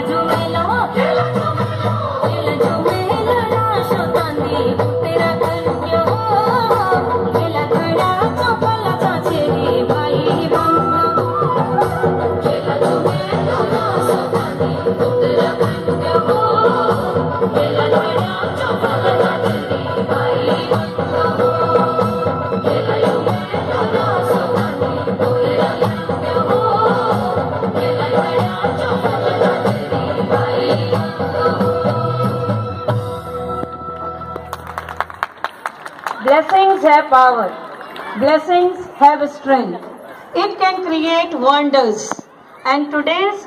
Gradually Blessings have power. Blessings have strength. It can create wonders. And today's